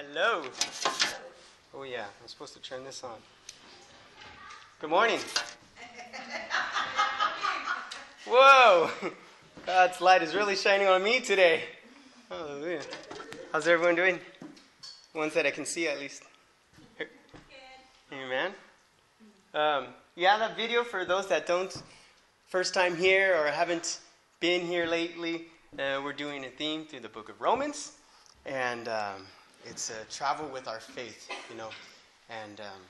Hello. Oh, yeah, I'm supposed to turn this on. Good morning. Whoa! God's light is really shining on me today. Hallelujah. How's everyone doing? Ones that I can see at least. Amen. Um, yeah, that video for those that don't, first time here or haven't been here lately, uh, we're doing a theme through the book of Romans. And um, it's a travel with our faith, you know. And um,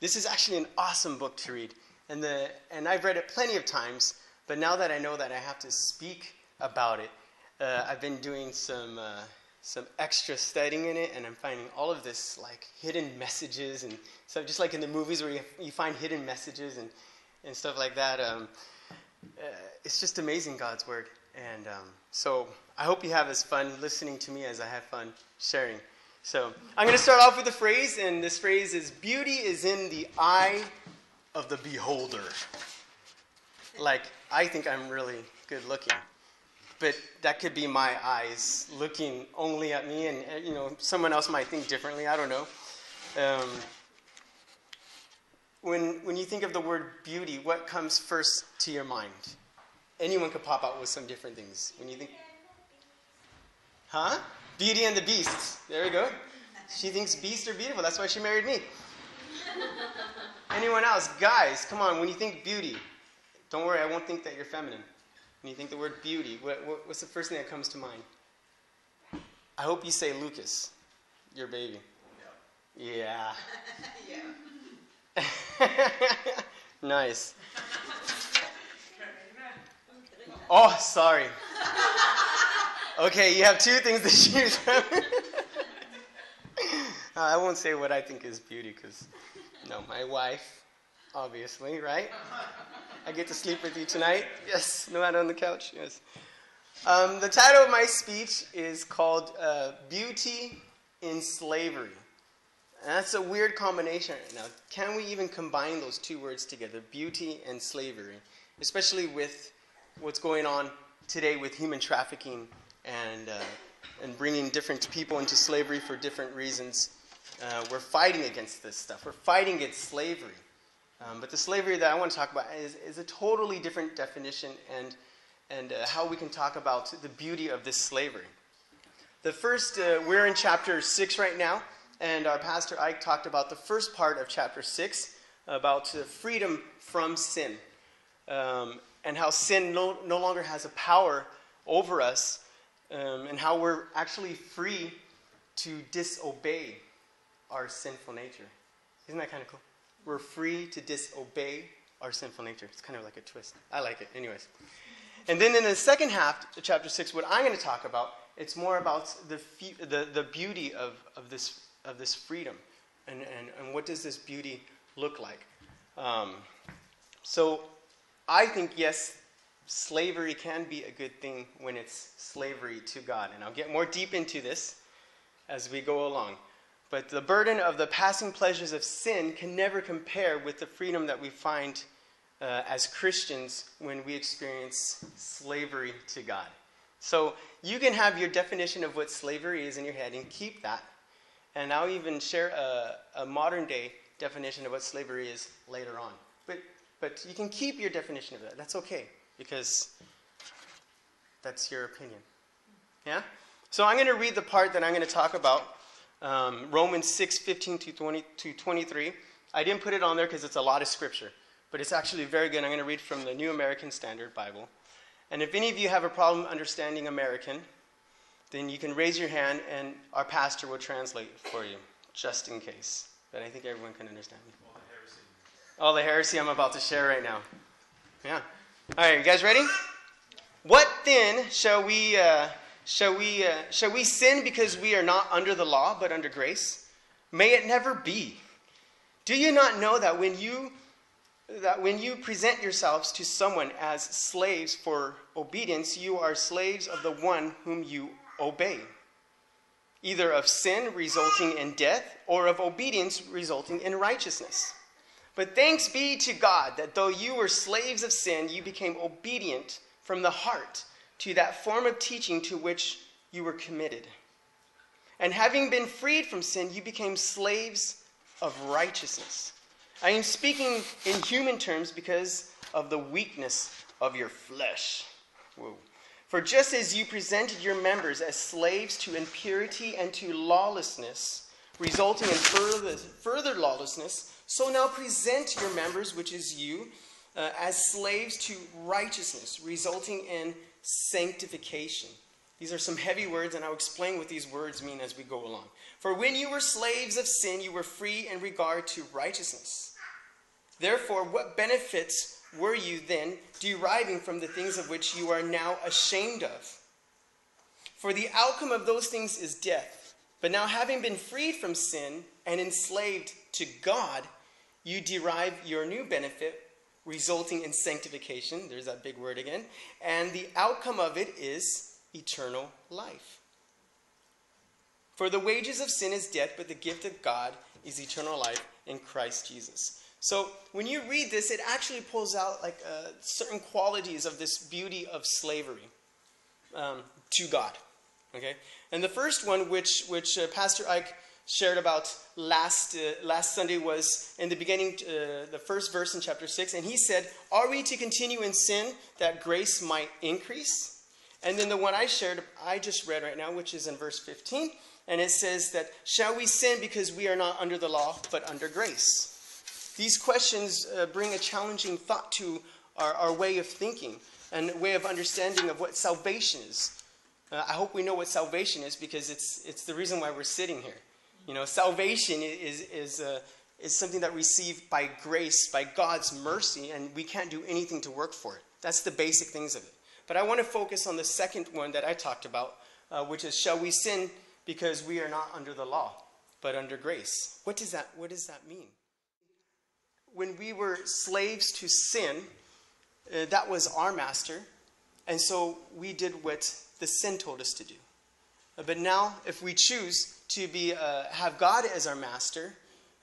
this is actually an awesome book to read. And, the, and I've read it plenty of times, but now that I know that I have to speak about it, uh, I've been doing some, uh, some extra studying in it, and I'm finding all of this like hidden messages and so just like in the movies where you, you find hidden messages and, and stuff like that. Um, uh, it's just amazing God's word, and um, so I hope you have as fun listening to me as I have fun sharing. So I'm going to start off with a phrase, and this phrase is "Beauty is in the eye of the beholder." Like I think I'm really good looking but that could be my eyes looking only at me, and you know, someone else might think differently. I don't know. Um, when when you think of the word beauty, what comes first to your mind? Anyone could pop out with some different things. When you think, huh? Beauty and the Beast. There we go. She thinks beasts are beautiful. That's why she married me. Anyone else? Guys, come on. When you think beauty, don't worry. I won't think that you're feminine. When you think the word beauty, what, what, what's the first thing that comes to mind? I hope you say Lucas, your baby. Yeah. yeah. nice. Oh, sorry. Okay, you have two things to choose from. Uh, I won't say what I think is beauty because, no, my wife, obviously, right? I get to sleep with you tonight. Yes, no matter on the couch. Yes. Um, the title of my speech is called uh, Beauty in Slavery. And that's a weird combination right now. Can we even combine those two words together, beauty and slavery? Especially with what's going on today with human trafficking and, uh, and bringing different people into slavery for different reasons. Uh, we're fighting against this stuff. We're fighting against slavery. Um, but the slavery that I want to talk about is, is a totally different definition and, and uh, how we can talk about the beauty of this slavery. The first, uh, we're in chapter 6 right now, and our pastor Ike talked about the first part of chapter 6 about uh, freedom from sin um, and how sin no, no longer has a power over us um, and how we're actually free to disobey our sinful nature. Isn't that kind of cool? We're free to disobey our sinful nature. It's kind of like a twist. I like it, anyways. And then in the second half of chapter 6, what I'm going to talk about, it's more about the, the, the beauty of, of, this, of this freedom. And, and, and what does this beauty look like? Um, so I think, yes, slavery can be a good thing when it's slavery to God. And I'll get more deep into this as we go along. But the burden of the passing pleasures of sin can never compare with the freedom that we find uh, as Christians when we experience slavery to God. So you can have your definition of what slavery is in your head and keep that. And I'll even share a, a modern day definition of what slavery is later on. But, you can keep your definition of that. That's okay because that's your opinion. Yeah? So I'm going to read the part that I'm going to talk about um, Romans 6, 15 to, 20, to 23. I didn't put it on there because it's a lot of scripture, but it's actually very good. I'm going to read from the New American Standard Bible. And if any of you have a problem understanding American, then you can raise your hand and our pastor will translate for you, just in case. But I think everyone can understand me. All the heresy, I'm about to share right now. Yeah. All right, you guys ready? What then shall we. Uh, Shall we, uh, shall we sin because we are not under the law but under grace? May it never be. Do you not know that when you that when you present yourselves to someone as slaves for obedience, you are slaves of the one whom you obey, either of sin resulting in death or of obedience resulting in righteousness. But thanks be to God that though you were slaves of sin, you became obedient from the heart to that form of teaching to which you were committed. And having been freed from sin, you became slaves of righteousness. I am speaking in human terms because of the weakness of your flesh. Whoa. For just as you presented your members as slaves to impurity and to lawlessness, resulting in further, further lawlessness, so now present your members, which is you, uh, as slaves to righteousness, resulting in sanctification. These are some heavy words, and I'll explain what these words mean as we go along. For when you were slaves of sin, you were free in regard to righteousness. Therefore, what benefits were you then deriving from the things of which you are now ashamed of? For the outcome of those things is death. But now, having been freed from sin and enslaved to God, you derive your new benefit, resulting in sanctification. There's that big word again. And the outcome of it is eternal life. For the wages of sin is death, but the gift of God is eternal life in Christ Jesus. So when you read this, it actually pulls out like uh, certain qualities of this beauty of slavery um, to God. Okay, and the first one, which which uh, Pastor Ike shared about last uh, last Sunday, was in the beginning, uh, the first verse in chapter six, and he said, "Are we to continue in sin that grace might increase?" And then the one I shared, I just read right now, which is in verse fifteen, and it says that, "Shall we sin because we are not under the law, but under grace?" These questions uh, bring a challenging thought to our, our, way of thinking and way of understanding of what salvation is. Uh, I hope we know what salvation is because it's, it's the reason why we're sitting here. You know, salvation is, is, uh, is something that we receive by grace, by God's mercy, and we can't do anything to work for it. That's the basic things of it. But I want to focus on the second one that I talked about, uh, which is shall we sin because we are not under the law, but under grace? What does that, what does that mean? when we were slaves to sin, uh, that was our master. And so we did what the sin told us to do. Uh, but now, if we choose to be, uh, have God as our master,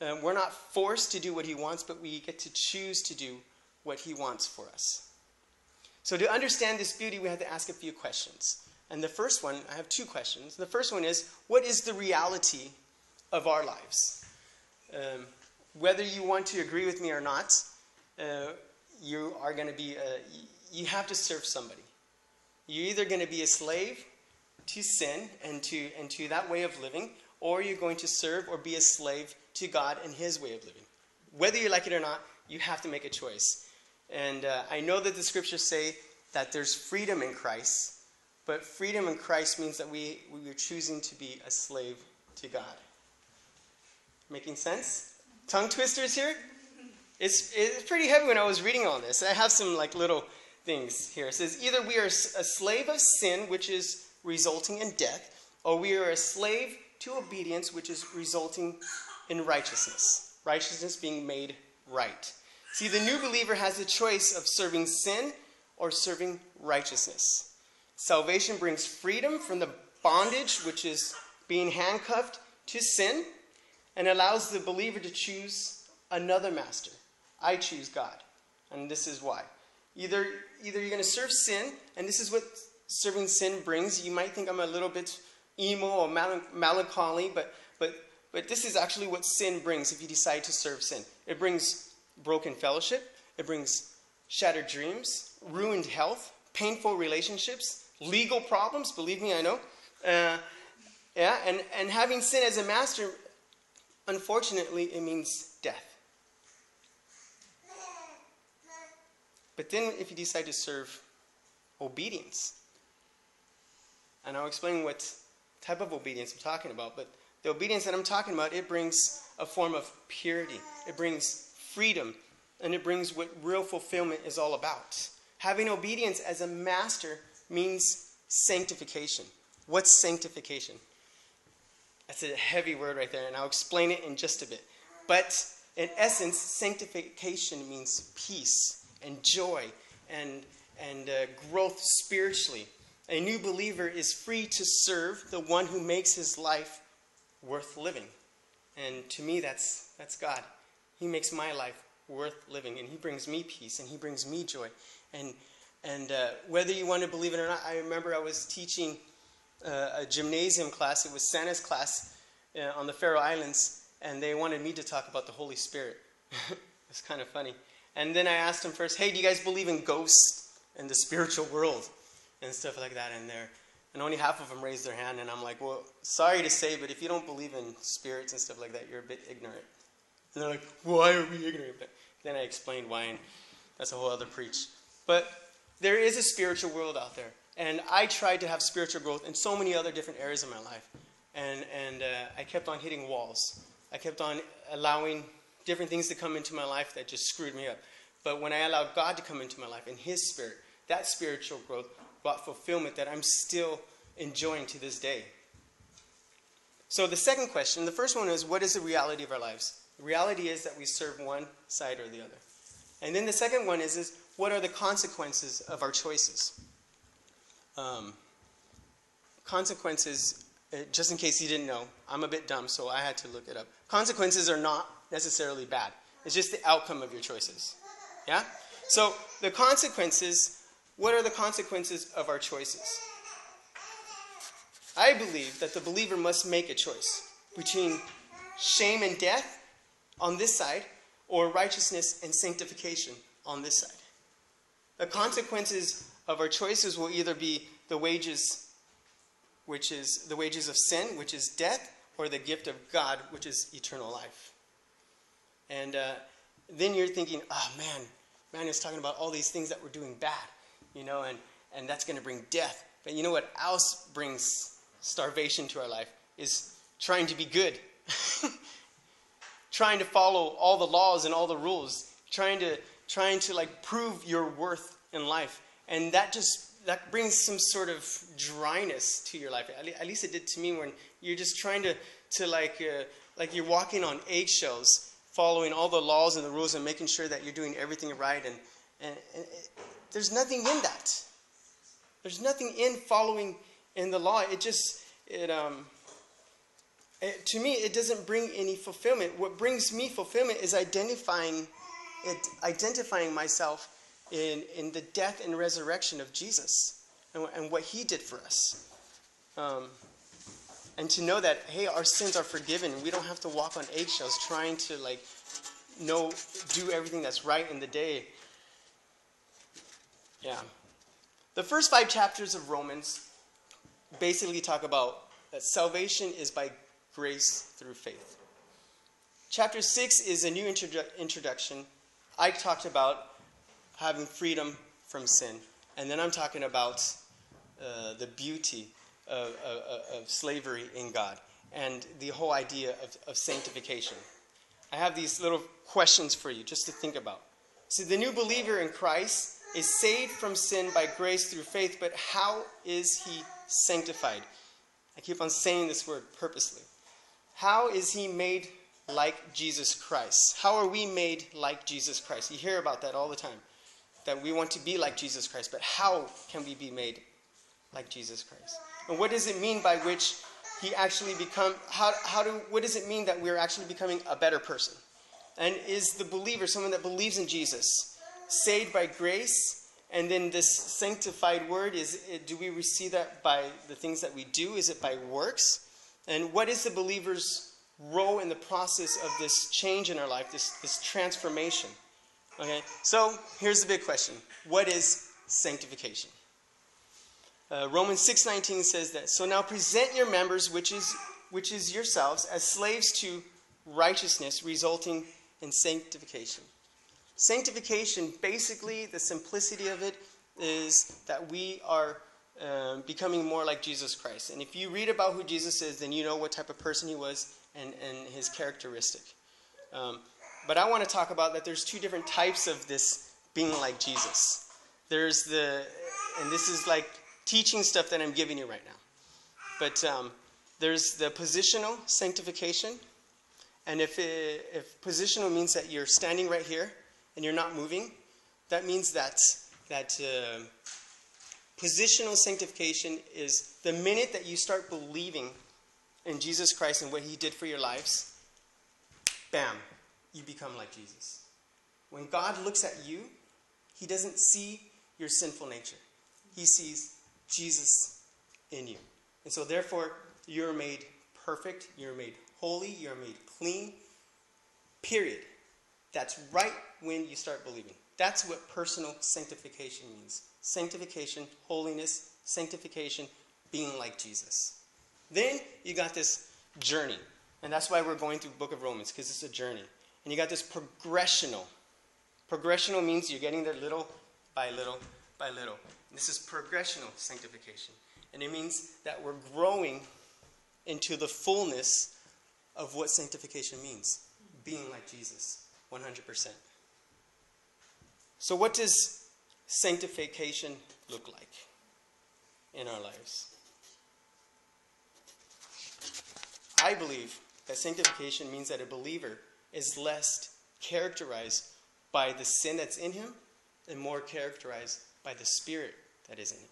uh, we're not forced to do what he wants, but we get to choose to do what he wants for us. So, to understand this beauty, we have to ask a few questions. And the first one, I have two questions. The first one is what is the reality of our lives? Um, whether you want to agree with me or not, uh, you are going to be, a, you have to serve somebody. You're either going to be a slave to sin and to, and to that way of living, or you're going to serve or be a slave to God and His way of living. Whether you like it or not, you have to make a choice. And uh, I know that the scriptures say that there's freedom in Christ, but freedom in Christ means that we, we are choosing to be a slave to God. Making sense? tongue twisters here. It's, it's pretty heavy when I was reading all this. I have some like little things here. It says either we are a slave of sin, which is resulting in death, or we are a slave to obedience, which is resulting in righteousness. Righteousness being made right. See, the new believer has a choice of serving sin or serving righteousness. Salvation brings freedom from the bondage, which is being handcuffed to sin, and allows the believer to choose another master. I choose God. And this is why. Either, either you're going to serve sin, and this is what serving sin brings. You might think I'm a little bit emo or melancholy, but, but, but this is actually what sin brings if you decide to serve sin. It brings broken fellowship, it brings shattered dreams, ruined health, painful relationships, legal problems, believe me, I know. Uh, yeah, and, and having sin as a master Unfortunately, it means death. But then, if you decide to serve obedience, and I'll explain what type of obedience I'm talking about, but the obedience that I'm talking about, it brings a form of purity, it brings freedom, and it brings what real fulfillment is all about. Having obedience as a master means sanctification. What's sanctification? That's a heavy word right there, and I'll explain it in just a bit. But in essence, sanctification means peace and joy and, and uh, growth spiritually. A new believer is free to serve the one who makes his life worth living. And to me, that's, that's God. He makes my life worth living, and He brings me peace, and He brings me joy. And, and uh, whether you want to believe it or not, I remember I was teaching uh, a gymnasium class. It was Santa's class uh, on the Faroe Islands, and they wanted me to talk about the Holy Spirit. it's kind of funny. And then I asked them first, hey, do you guys believe in ghosts and the spiritual world and stuff like that in there? And only half of them raised their hand, and I'm like, well, sorry to say, but if you don't believe in spirits and stuff like that, you're a bit ignorant. And they're like, why are we ignorant? But then I explained why, and that's a whole other preach. But there is a spiritual world out there. And I tried to have spiritual growth in so many other different areas of my life. And, and uh, I kept on hitting walls. I kept on allowing different things to come into my life that just screwed me up. But when I allowed God to come into my life in His Spirit, that spiritual growth brought fulfillment that I'm still enjoying to this day. So, the second question the first one is what is the reality of our lives? The reality is that we serve one side or the other. And then the second one is, is what are the consequences of our choices? Um, consequences, uh, just in case you didn't know, I'm a bit dumb, so I had to look it up. Consequences are not necessarily bad, it's just the outcome of your choices. Yeah? So, the consequences, what are the consequences of our choices? I believe that the believer must make a choice between shame and death on this side or righteousness and sanctification on this side. The consequences of our choices will either be the wages, which is the wages of sin, which is death, or the gift of God, which is eternal life. And uh, then you're thinking, oh man, man is talking about all these things that we're doing bad, you know, and, and that's going to bring death. But you know what else brings starvation to our life? Is trying to be good. trying to follow all the laws and all the rules. Trying to trying to like prove your worth in life. And that just that brings some sort of dryness to your life. At least it did to me when you're just trying to to like uh, like you're walking on eggshells following all the laws and the rules and making sure that you're doing everything right. And, and, and there's nothing in that. There's nothing in following in the law. It just, it, um, it, to me, it doesn't bring any fulfillment. What brings me fulfillment is identifying, it, identifying myself in, in the death and resurrection of Jesus and, and what he did for us. Um, and to know that hey our sins are forgiven we don't have to walk on eggshells trying to like know do everything that's right in the day yeah the first five chapters of romans basically talk about that salvation is by grace through faith chapter 6 is a new introdu- introduction i talked about having freedom from sin and then i'm talking about uh, the beauty of, of, of slavery in God and the whole idea of, of sanctification. I have these little questions for you just to think about. See, the new believer in Christ is saved from sin by grace through faith, but how is he sanctified? I keep on saying this word purposely. How is he made like Jesus Christ? How are we made like Jesus Christ? You hear about that all the time. That we want to be like Jesus Christ, but how can we be made like Jesus Christ? And what does it mean by which he actually become how, how do what does it mean that we're actually becoming a better person? And is the believer someone that believes in Jesus, saved by grace, and then this sanctified word is do we receive that by the things that we do? Is it by works? And what is the believer's role in the process of this change in our life, this, this transformation? Okay, so here's the big question What is sanctification? Uh, Romans 6:19 says that. So now present your members, which is which is yourselves, as slaves to righteousness, resulting in sanctification. Sanctification, basically, the simplicity of it is that we are um, becoming more like Jesus Christ. And if you read about who Jesus is, then you know what type of person he was and, and his characteristic. Um, but I want to talk about that there's two different types of this being like Jesus. There's the, and this is like teaching stuff that I'm giving you right now. But um, there's the positional sanctification. And if, it, if positional means that you're standing right here and you're not moving, that means that, that uh, positional sanctification is the minute that you start believing in Jesus Christ and what he did for your lives, bam, you become like Jesus. When God looks at you, he doesn't see your sinful nature. He sees Jesus in you. And so, therefore, you're made perfect, you're made holy, you're made clean, period. That's right when you start believing. That's what personal sanctification means sanctification, holiness, sanctification, being like Jesus. Then you got this journey. And that's why we're going through book of Romans, because it's a journey. And you got this progressional. Progressional means you're getting there little by little by little. And this is progressional sanctification. And it means that we're growing into the fullness of what sanctification means being like Jesus 100%. So, what does sanctification look like in our lives? I believe that sanctification means that a believer is less characterized by the sin that's in him and more characterized by the spirit that is in him.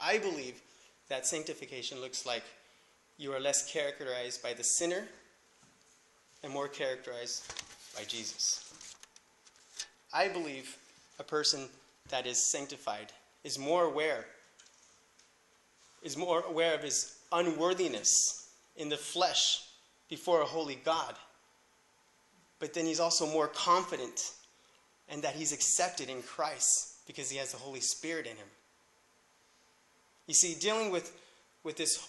I believe that sanctification looks like you are less characterized by the sinner and more characterized by Jesus. I believe a person that is sanctified is more aware is more aware of his unworthiness in the flesh before a holy God. But then he's also more confident and that he's accepted in Christ because he has the Holy Spirit in him. You see, dealing with, with this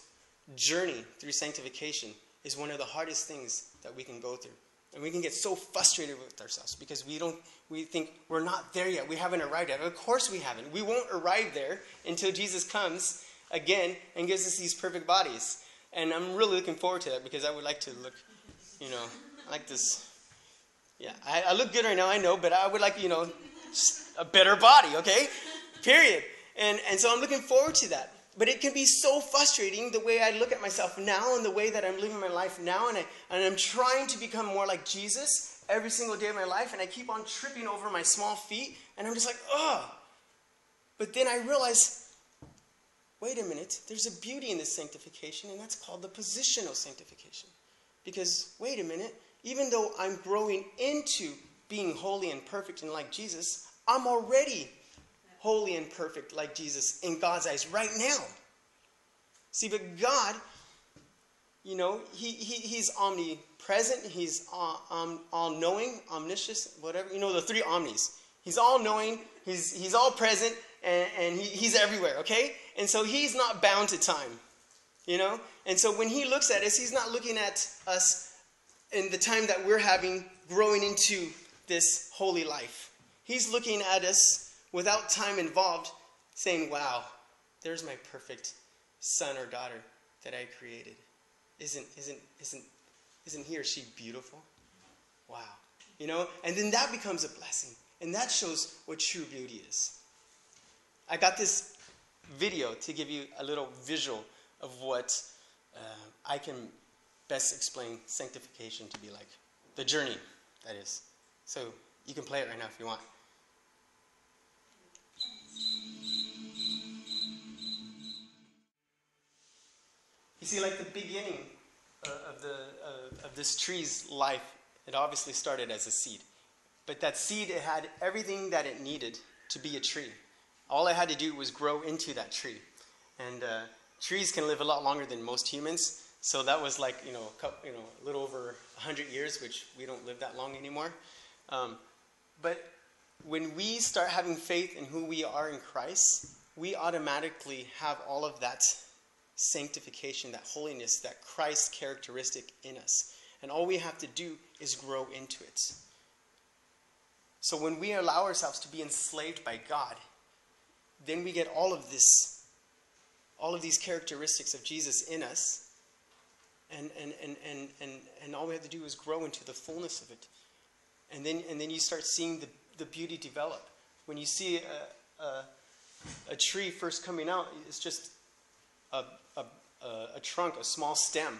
journey through sanctification is one of the hardest things that we can go through. And we can get so frustrated with ourselves because we don't we think we're not there yet. We haven't arrived yet. Of course we haven't. We won't arrive there until Jesus comes again and gives us these perfect bodies. And I'm really looking forward to that because I would like to look, you know, I like this. Yeah, I, I look good right now, I know, but I would like, you know, a better body, okay? Period. And, and so I'm looking forward to that. But it can be so frustrating the way I look at myself now and the way that I'm living my life now. And, I, and I'm trying to become more like Jesus every single day of my life. And I keep on tripping over my small feet. And I'm just like, ugh. But then I realize, wait a minute, there's a beauty in this sanctification, and that's called the positional sanctification. Because, wait a minute, even though I'm growing into being holy and perfect and like Jesus, I'm already holy and perfect like Jesus in God's eyes right now. See, but God, you know, he, he, He's omnipresent, He's um, all knowing, omniscient, whatever. You know, the three omnis. He's all knowing, He's, he's all present, and, and he, He's everywhere, okay? And so He's not bound to time, you know? And so when He looks at us, He's not looking at us in the time that we're having growing into this holy life. He's looking at us without time involved, saying, Wow, there's my perfect son or daughter that I created. Isn't, isn't, isn't, isn't he or she beautiful? Wow. You know, and then that becomes a blessing. And that shows what true beauty is. I got this video to give you a little visual of what uh, I can best explain sanctification to be like. The journey, that is. So you can play it right now if you want. You see, like the beginning uh, of, the, uh, of this tree's life, it obviously started as a seed. But that seed, it had everything that it needed to be a tree. All it had to do was grow into that tree. And uh, trees can live a lot longer than most humans. So that was like, you know, a, couple, you know, a little over 100 years, which we don't live that long anymore. Um, but when we start having faith in who we are in Christ, we automatically have all of that sanctification, that holiness, that Christ characteristic in us. And all we have to do is grow into it. So when we allow ourselves to be enslaved by God, then we get all of this, all of these characteristics of Jesus in us. And, and, and, and, and, and all we have to do is grow into the fullness of it. And then, and then you start seeing the, the beauty develop. When you see a, a, a tree first coming out, it's just a, a, a, trunk, a small stem,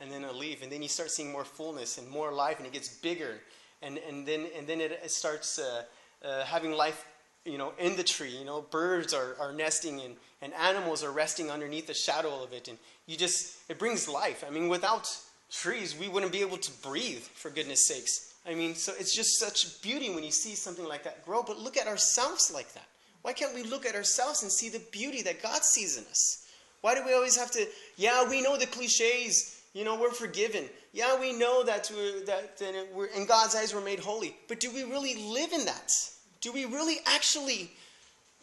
and then a leaf, and then you start seeing more fullness and more life, and it gets bigger, and, and then, and then it, starts uh, uh, having life you know, in the tree. You know, birds are, are nesting and, and animals are resting underneath the shadow of it. And you just, it brings life. I mean, without trees, we wouldn't be able to breathe, for goodness sakes. I mean, so it's just such beauty when you see something like that grow. But look at ourselves like that. Why can't we look at ourselves and see the beauty that God sees in us? Why do we always have to? Yeah, we know the cliches. You know, we're forgiven. Yeah, we know that we're, that, that we're, in God's eyes we're made holy. But do we really live in that? Do we really actually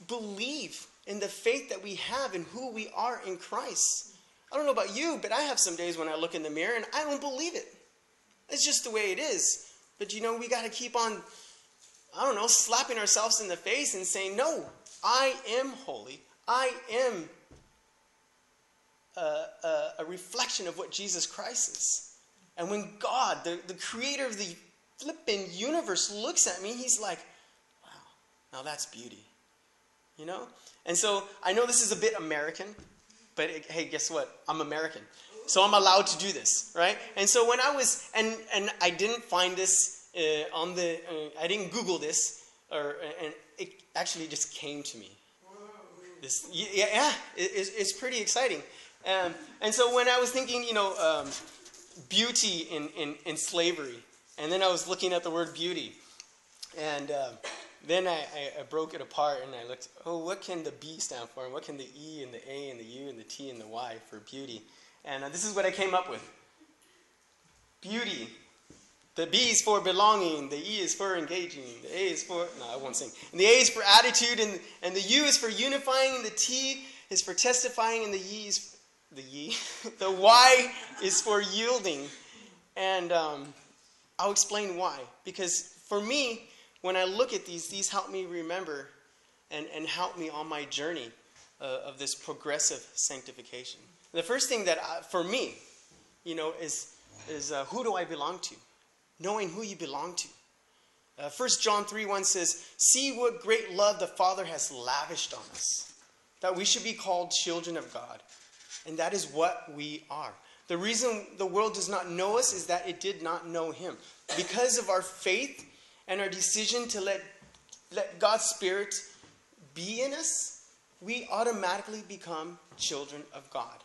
believe in the faith that we have and who we are in Christ? I don't know about you, but I have some days when I look in the mirror and I don't believe it. It's just the way it is. But you know, we got to keep on, I don't know, slapping ourselves in the face and saying, No, I am holy. I am a, a, reflection of what Jesus Christ is. And when God, the, the creator of the flipping universe, looks at me, he's like, Wow, now that's beauty. You know? And so I know this is a bit American, but it, hey, guess what? I'm American. So I'm allowed to do this, right? And so when I was, and, and I didn't find this uh, on the, uh, I didn't Google this, or, and it actually just came to me. This, yeah, yeah it, it's, it's pretty exciting. Um, and so when I was thinking, you know, um, beauty in, in, in slavery, and then I was looking at the word beauty, and uh, then I, I, I, broke it apart and I looked, oh, what can the B stand for? And what can the E and the A and the U and the T and the Y for beauty? And uh, this is what I came up with beauty. The B is for belonging, the E is for engaging, the A is for, no, I won't sing. And the A is for attitude, and, and the U is for unifying, and the T is for testifying, and the E is, the Y, the Y is for yielding. And um, I'll explain why. Because for me, when I look at these, these help me remember and, and help me on my journey uh, of this progressive sanctification. The first thing that, I, for me, you know, is, is uh, who do I belong to? Knowing who you belong to. Uh, 1 John 3 1 says, See what great love the Father has lavished on us, that we should be called children of God. And that is what we are. The reason the world does not know us is that it did not know Him. Because of our faith and our decision to let, let God's Spirit be in us, we automatically become children of God.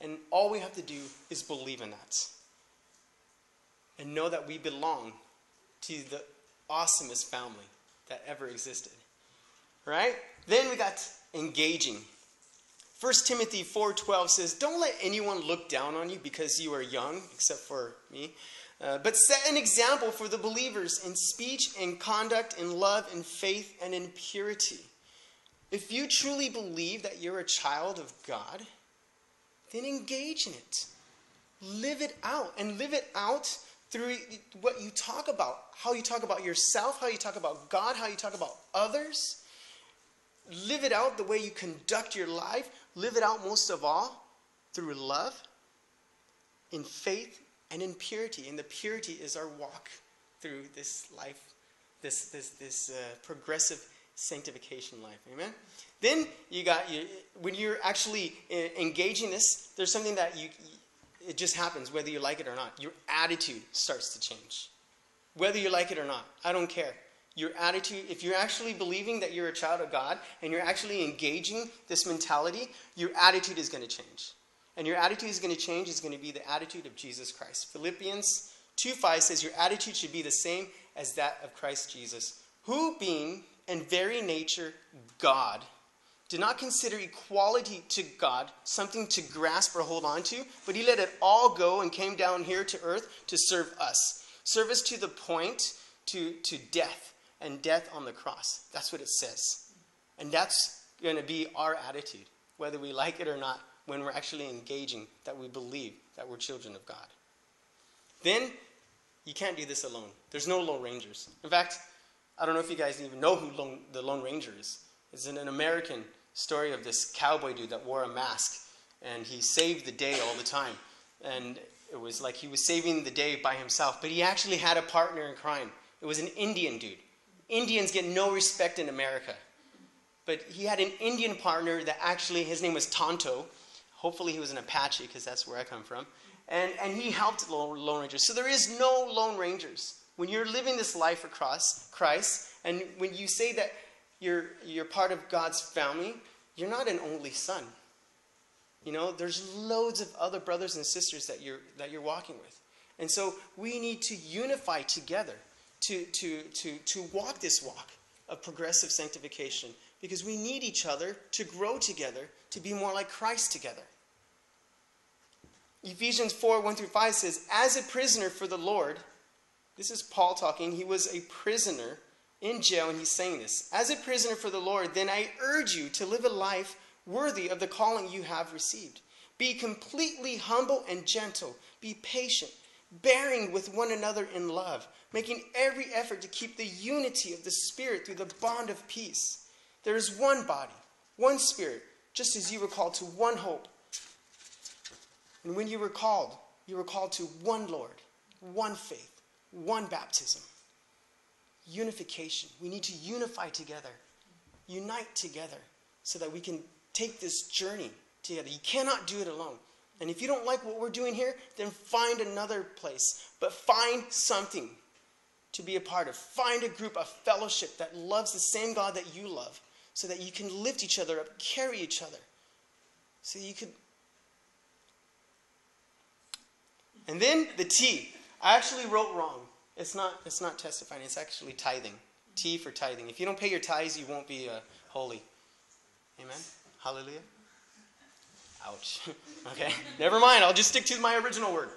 And all we have to do is believe in that. And know that we belong to the awesomest family that ever existed. Right? Then we got engaging. 1 Timothy 4:12 says, "Don't let anyone look down on you because you are young, except for me, uh, but set an example for the believers in speech and conduct, in love, in faith, and in purity. If you truly believe that you're a child of God, then engage in it. Live it out, and live it out through what you talk about how you talk about yourself, how you talk about God, how you talk about others. Live it out the way you conduct your life. Live it out most of all through love, in faith, and in purity. And the purity is our walk through this life, this, this, this uh, progressive sanctification life. Amen? Then you got, you, when you're actually uh, engaging this, there's something that you, it just happens whether you like it or not. Your attitude starts to change. Whether you like it or not, I don't care. Your attitude, if you're actually believing that you're a child of God and you're actually engaging this mentality, your attitude is going to change. And your attitude is going to change, is going to be the attitude of Jesus Christ. Philippians 2 5 says, Your attitude should be the same as that of Christ Jesus, who, being in very nature God, did not consider equality to God something to grasp or hold on to, but he let it all go and came down here to earth to serve us. Service to the point to, to death, and death on the cross. That's what it says. And that's going to be our attitude, whether we like it or not when we're actually engaging that we believe that we're children of God. Then you can't do this alone. There's no Lone Rangers. In fact, I don't know if you guys even know who Lone, the Lone Ranger is. It's an, an American story of this cowboy dude that wore a mask and he saved the day all the time. And it was like he was saving the day by himself, but he actually had a partner in crime. It was an Indian dude. Indians get no respect in America. But he had an Indian partner that actually, his name was Tonto, Hopefully, he was an Apache because that's where I come from. And, and he helped Lone Rangers. So there is no Lone Rangers. When you're living this life across Christ, and when you say that you're, you're part of God's family, you're not an only son. You know, there's loads of other brothers and sisters that you're, that you're walking with. And so we need to unify together to, to, to, to walk this walk of progressive sanctification because we need each other to grow together, to be more like Christ together. Ephesians 4 1 through 5 says, As a prisoner for the Lord, this is Paul talking, he was a prisoner in jail, and he's saying this As a prisoner for the Lord, then I urge you to live a life worthy of the calling you have received. Be completely humble and gentle, be patient, bearing with one another in love, making every effort to keep the unity of the Spirit through the bond of peace. There is one body, one Spirit, just as you were called to one hope. And when you were called, you were called to one Lord, one faith, one baptism. Unification. We need to unify together, unite together, so that we can take this journey together. You cannot do it alone. And if you don't like what we're doing here, then find another place. But find something to be a part of. Find a group, a fellowship that loves the same God that you love, so that you can lift each other up, carry each other. So you could. And then the T. I actually wrote wrong. It's not, it's not testifying, it's actually tithing. T for tithing. If you don't pay your tithes, you won't be uh, holy. Amen? Hallelujah. Ouch. okay, never mind. I'll just stick to my original word.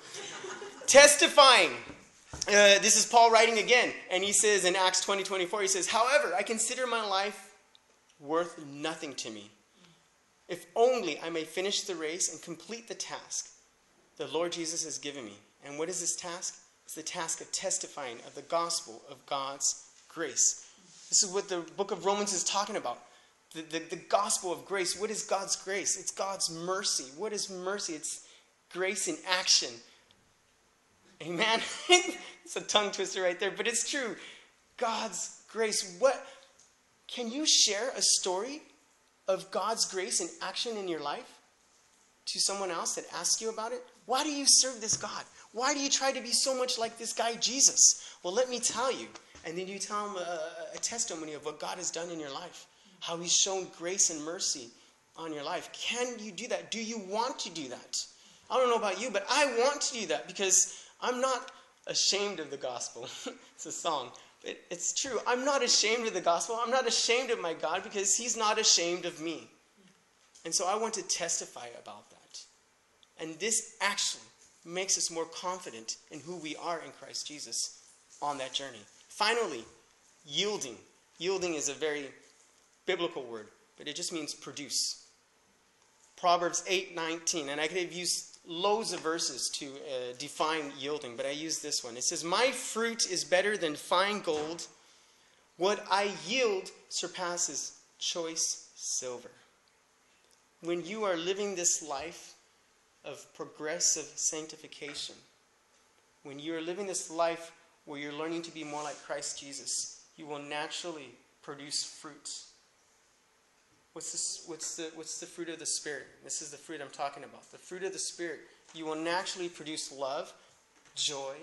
Testifying. Uh, this is Paul writing again, and he says in Acts 20 24, he says, However, I consider my life worth nothing to me. If only I may finish the race and complete the task the Lord Jesus has given me. And what is this task? It's the task of testifying of the gospel of God's grace. This is what the book of Romans is talking about. The, the, the, gospel of grace. What is God's grace? It's God's mercy. What is mercy? It's grace in action. Amen. it's a tongue twister right there, but it's true. God's grace. What can you share a story of God's grace in action in your life to someone else that asks you about it? Why do you serve this God? Why do you try to be so much like this guy Jesus? Well, let me tell you. And then you tell him a, a testimony of what God has done in your life how he's shown grace and mercy on your life. Can you do that? Do you want to do that? I don't know about you, but I want to do that because I'm not ashamed of the gospel. it's a song. But it's true. I'm not ashamed of the gospel. I'm not ashamed of my God because he's not ashamed of me. And so I want to testify about that. And this actually makes us more confident in who we are in Christ Jesus on that journey. Finally, yielding. Yielding is a very biblical word, but it just means produce. Proverbs 8:19, and I could have used loads of verses to uh, define yielding, but I use this one. It says, "My fruit is better than fine gold; what I yield surpasses choice silver." When you are living this life of progressive sanctification, when you are living this life where you're learning to be more like Christ Jesus, you will naturally produce fruits. What's, this, what's, the, what's the fruit of the Spirit? This is the fruit I'm talking about. The fruit of the Spirit. You will naturally produce love, joy,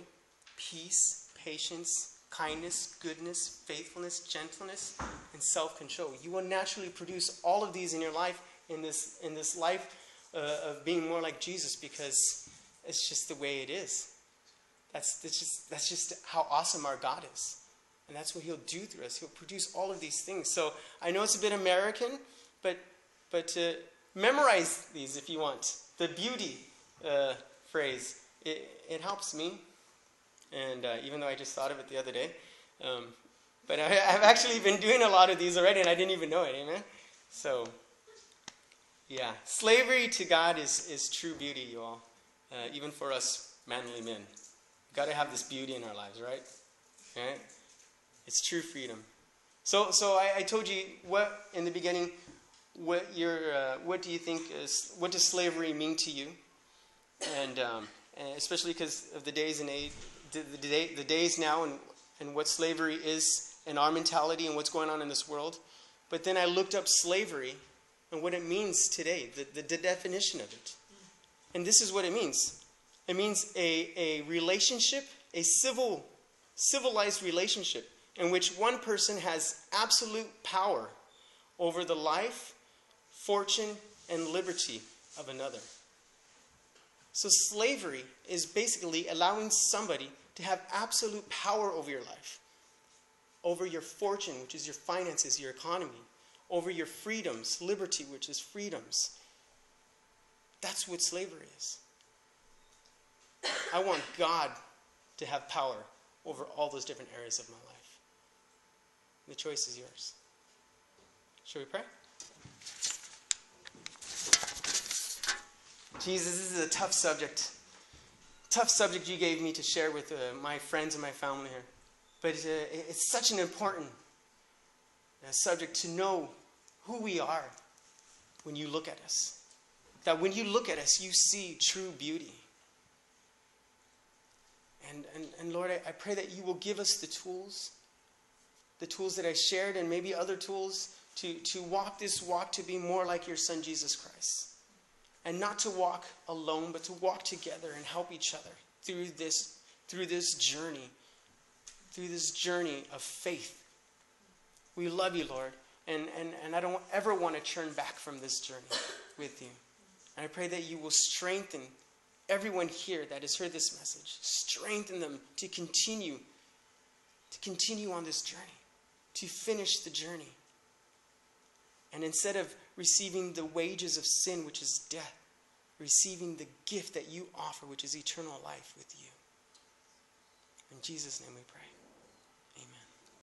peace, patience, kindness, goodness, faithfulness, gentleness, and self control. You will naturally produce all of these in your life, in this, in this life uh, of being more like Jesus, because it's just the way it is. That's, that's, just, that's just how awesome our God is. And that's what He'll do through us. He'll produce all of these things. So I know it's a bit American, but, but to memorize these if you want. The beauty uh, phrase, it, it helps me. And uh, even though I just thought of it the other day, um, but I, have actually been doing a lot of these already, and I didn't even know it. Amen. So, yeah, slavery to God is is true beauty, you all. Uh, even for us manly men, We've got to have this beauty in our lives, right? Right? It's true freedom. So, so I, I told you what in the beginning what your uh, what do you think is what does slavery mean to you? And, um, and especially because of the days and age the, the, day, the days now and, and what slavery is in our mentality and what's going on in this world. But then i looked up slavery and what it means today the, the, the definition of it. And this is what it means. It means a, a relationship a civil civilized relationship in which one person has absolute power over the life fortune, and liberty of another. So, slavery is basically allowing somebody to have absolute power over your life, over your fortune, which is your finances, your economy, over your freedoms, liberty, which is freedoms. That's what slavery is. I want God to have power over all those different areas of my life. The choice is yours. Shall we pray? Jesus, this is a tough subject. Tough subject you gave me to share with uh, my friends and my family here. But uh, it's such an important uh, subject to know who we are when you look at us. That when you look at us, you see true beauty. And, and, and Lord, I, I pray that you will give us the tools, the tools that I shared, and maybe other tools to, to walk this walk to be more like your Son, Jesus Christ. And not to walk alone, but to walk together and help each other through this, through this journey, through this journey of faith. We love you, Lord. And, and, and I don't ever want to turn back from this journey with you. And I pray that you will strengthen everyone here that has heard this message. Strengthen them to continue, to continue on this journey, to finish the journey. And instead of receiving the wages of sin, which is death, receiving the gift that you offer, which is eternal life with you. In Jesus' name we pray.